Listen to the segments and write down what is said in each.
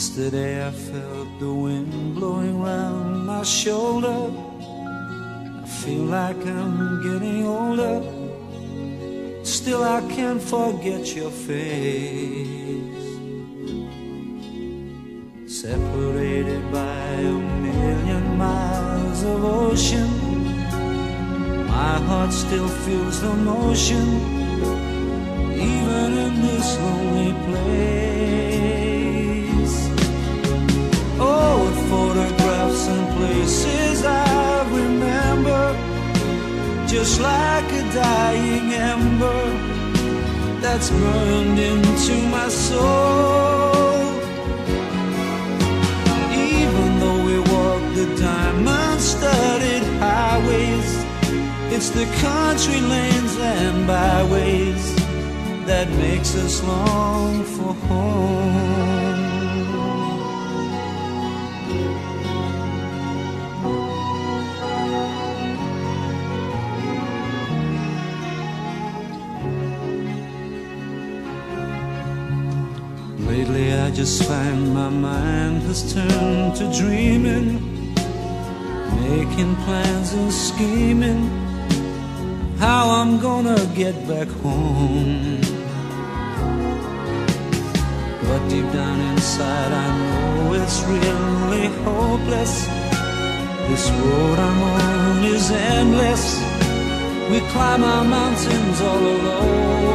Yesterday I felt the wind blowing round my shoulder. I feel like I'm getting older. Still I can't forget your face. Separated by a million miles of ocean, my heart still feels the motion, even in this lonely place. Oh, photographs and places I remember, just like a dying ember that's burned into my soul. Even though we walk the diamond-studded highways, it's the country lanes and byways that makes us long for home. I just find my mind has turned to dreaming Making plans and scheming. How I'm gonna get back home? But deep down inside I know it's really hopeless. This road I'm on is endless. We climb our mountains all alone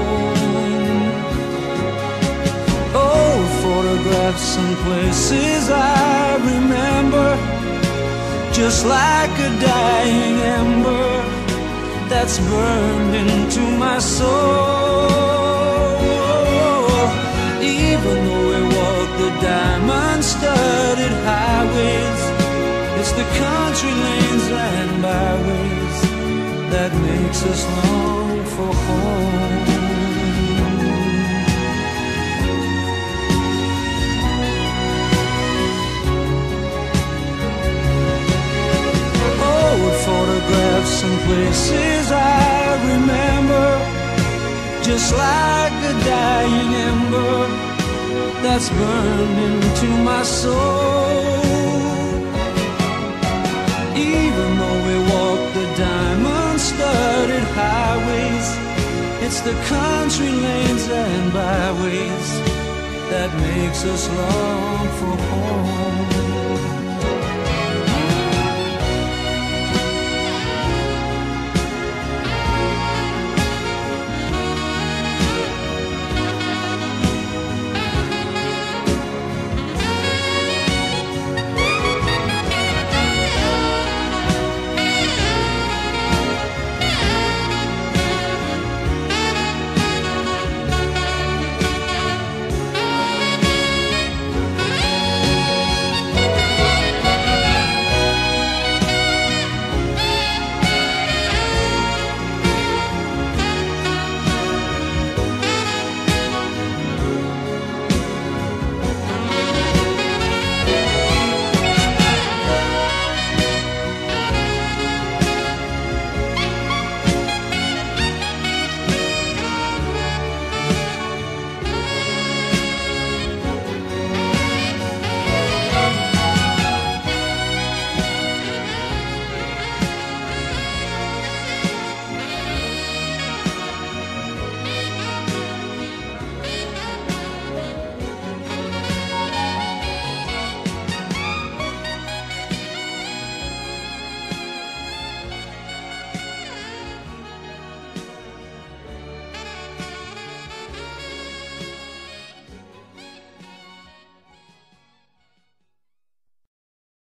photographs and places I remember Just like a dying ember That's burned into my soul. Even though we walk the diamond-studded highways It's the country lanes and byways That makes us long for home places I remember Just like a dying ember That's burned into my soul. Even though we walk the diamond-studded highways It's the country lanes and byways That makes us long for home